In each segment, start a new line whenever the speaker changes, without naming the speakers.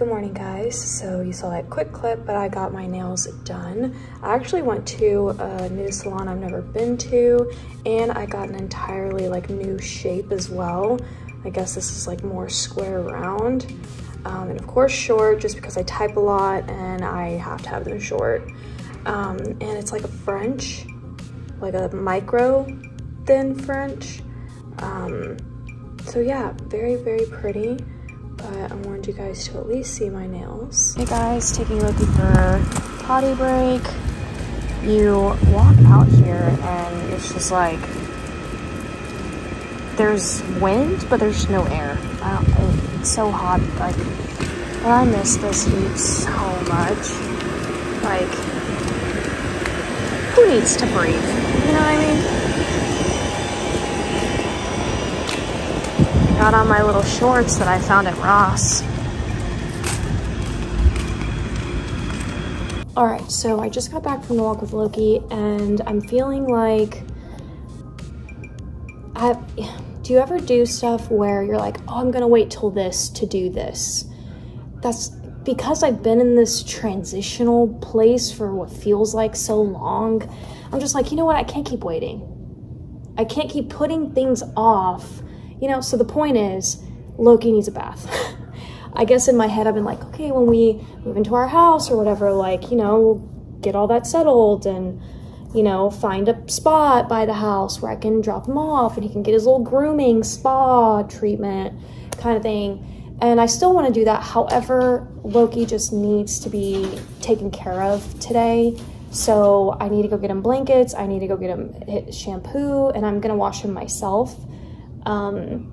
Good morning guys. So you saw that quick clip, but I got my nails done. I actually went to a new salon I've never been to and I got an entirely like new shape as well. I guess this is like more square round. Um, and of course short just because I type a lot and I have to have them short. Um, and it's like a French, like a micro thin French. Um, so yeah, very, very pretty but I wanted you guys to at least see my nails. Hey guys, taking Loki for potty break. You walk out here and it's just like, there's wind, but there's no air. it's so hot, like, and I miss this heat so much. Like, who needs to breathe? You know what I mean? Got on my little shorts that I found at Ross. All right, so I just got back from the walk with Loki and I'm feeling like I do you ever do stuff where you're like, "Oh, I'm to wait till this to do this." That's because I've been in this transitional place for what feels like so long. I'm just like, "You know what? I can't keep waiting. I can't keep putting things off you know, so the point is, Loki needs a bath. I guess in my head, I've been like, okay, when we move into our house or whatever, like, you know, we'll get all that settled and, you know, find a spot by the house where I can drop him off and he can get his little grooming spa treatment kind of thing. And I still want to do that. However, Loki just needs to be taken care of today. So I need to go get him blankets. I need to go get him shampoo and I'm going to wash him myself. Um,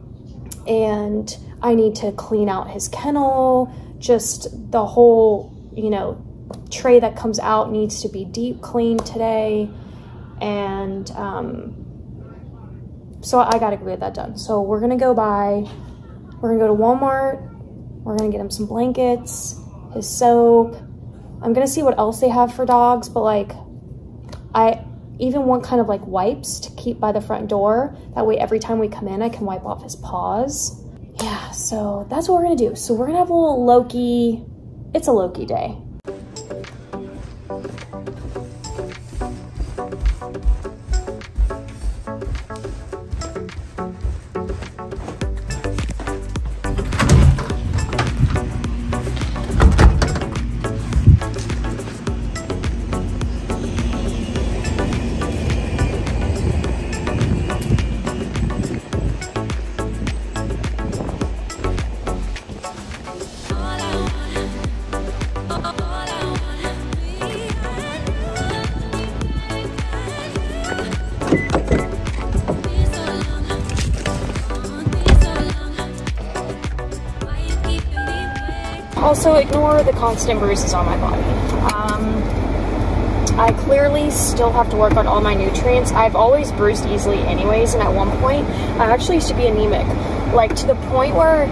and I need to clean out his kennel. Just the whole, you know, tray that comes out needs to be deep cleaned today. And um, so I got to get that done. So we're to go by, we're to go to Walmart. We're to get him some blankets, his soap. I'm to see what else they have for dogs, but like, I even one kind of like wipes to keep by the front door. That way every time we come in, I can wipe off his paws. Yeah, so that's what we're gonna do. So we're gonna have a little Loki, it's a Loki day. Also ignore the constant bruises on my body. Um, I clearly still have to work on all my nutrients. I've always bruised easily anyways, and at one point, I actually used to be anemic. Like, to the point where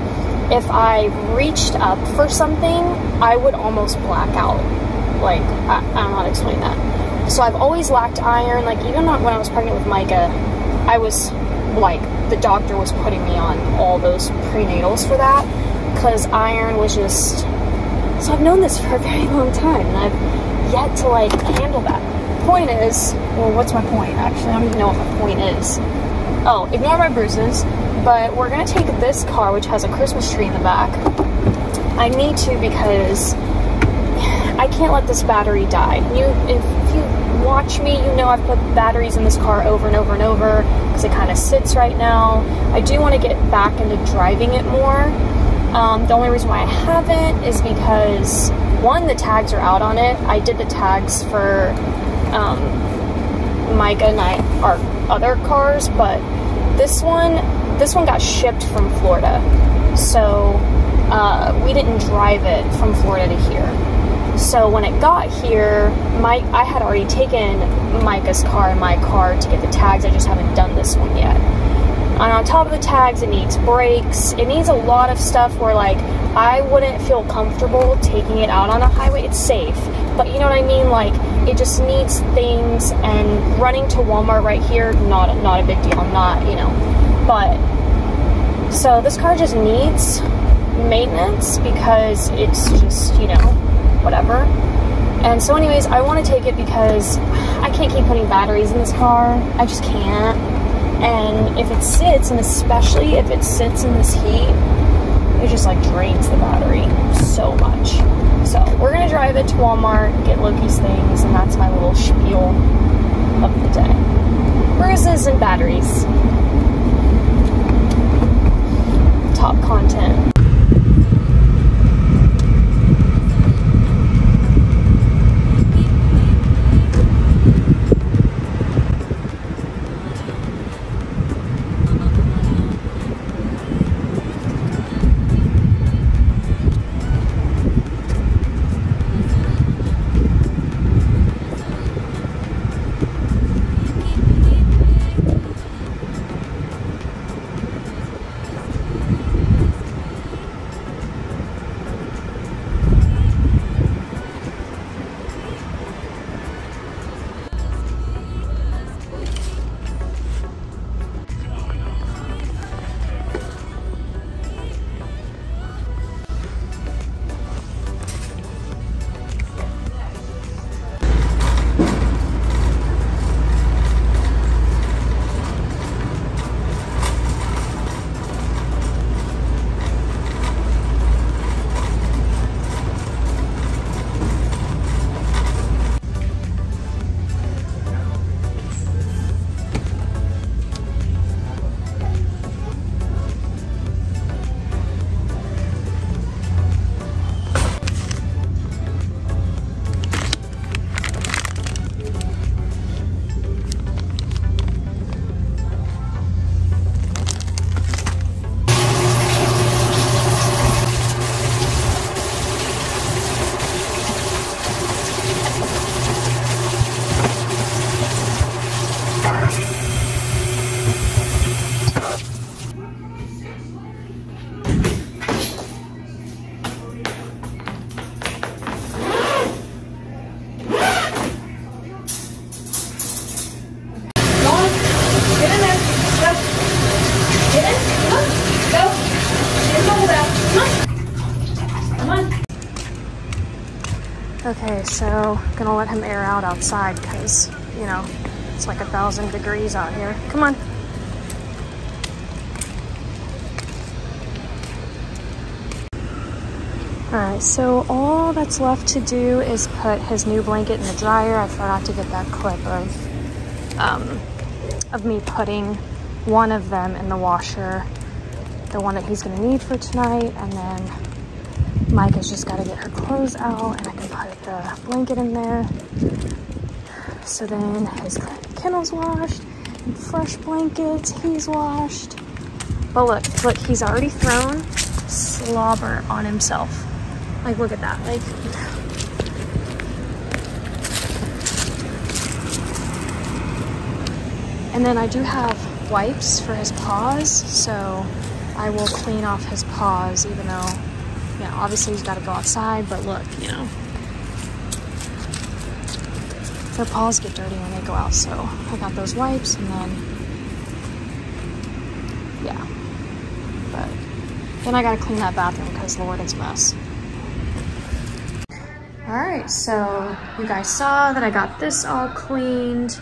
if I reached up for something, I would almost black out. Like, I, I don't know how to explain that. So I've always lacked iron. Like, even not when I was pregnant with Micah, I was, like, the doctor was putting me on all those prenatals for that because iron was just. So I've known this for a very long time, and I've yet to like handle that. Point is, well, what's my point? Actually, I don't even know what my point is. Oh, ignore my bruises. But we're gonna take this car, which has a Christmas tree in the back. I need to because I can't let this battery die. You, if you watch me, you know I've put batteries in this car over and over and over because it kind of sits right now. I do want to get back into driving it more um, the only reason why I haven't is because one, the tags are out on it. I did the tags for um, Micah and I, our other cars, but this one, this one got shipped from Florida, so uh, we didn't drive it from Florida to here. So when it got here, my I had already taken Micah's car and my car to get the tags. I just haven't done this one yet. And on top of the tags, it needs brakes. It needs a lot of stuff where, like, I wouldn't feel comfortable taking it out on a highway. It's safe, but you know what I mean? Like, it just needs things. And running to Walmart right here, not not a big deal. I'm not, you know, but so this car just needs maintenance because it's just, you know, whatever. And so anyways, I want to take it because I can't keep putting batteries in this car. I just can't. And if it sits, and especially if it sits in this heat, it just like drains the battery so much. So we're gonna drive it to Walmart, get Loki's things, and that's my little spiel of the day. Bruises and batteries. Okay, so gonna let him air out outside because, you know, it's like a thousand degrees out here. Come on. Alright, so all that's left to do is put his new blanket in the dryer. I forgot to get that clip of, um, of me putting one of them in the washer, the one that he's gonna need for tonight, and then Micah's just got to get her clothes out and I can put the blanket in there. So then his kennel's washed and fresh blankets, he's washed. But look, look, he's already thrown slobber on himself. Like, look at that. Like, and then I do have wipes for his paws, so I will clean off his paws even though yeah, obviously he's got to go outside, but look, you know, their paws get dirty when they go out, so I got those wipes and then, yeah, but then I got to clean that bathroom because Lord, it's a mess. All right, so you guys saw that I got this all cleaned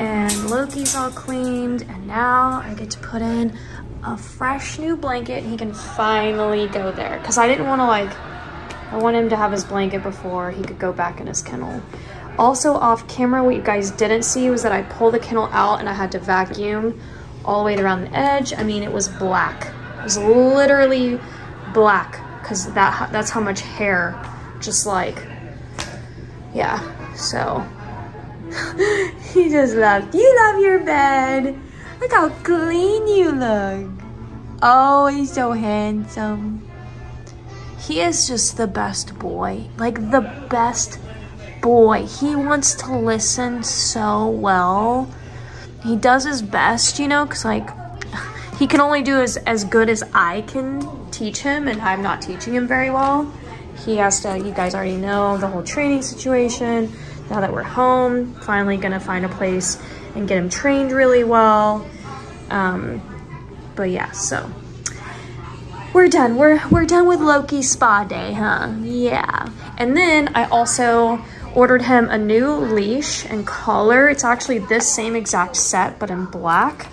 and Loki's all cleaned and now I get to put in a fresh new blanket he can finally go there. Because I didn't want to like I want him to have his blanket before he could go back in his kennel also off camera what you guys didn't see was that I pulled the kennel out and I had to vacuum all the way around the edge I mean it was black it was literally black because that that's how much hair just like yeah so he just loved you love your bed Look how clean you look. Oh, he's so handsome. He is just the best boy. Like the best boy. He wants to listen so well. He does his best, you know, because like he can only do as, as good as I can teach him and I'm not teaching him very well. He has to, you guys already know the whole training situation. Now that we're home, finally gonna find a place and get him trained really well. Um, but yeah, so we're done. We're, we're done with Loki spa day, huh? Yeah. And then I also ordered him a new leash and collar. It's actually this same exact set, but in black.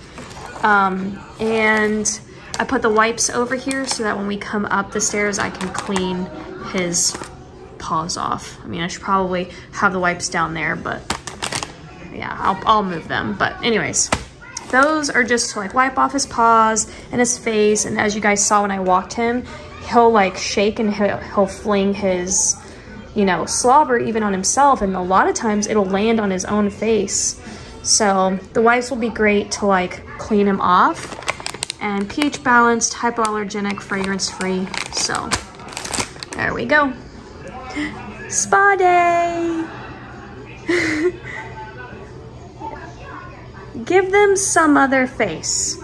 Um, and I put the wipes over here so that when we come up the stairs, I can clean his paws off. I mean, I should probably have the wipes down there, but yeah, I'll, I'll move them. But anyways, those are just to like wipe off his paws and his face. And as you guys saw when I walked him, he'll like shake and he'll, he'll fling his, you know, slobber even on himself. And a lot of times it'll land on his own face. So the wipes will be great to like clean him off and pH balanced, hypoallergenic, fragrance free. So there we go. Spa day. Give them some other face.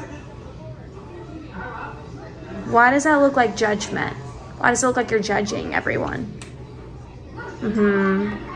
Why does that look like judgment? Why does it look like you're judging everyone? Mm-hmm.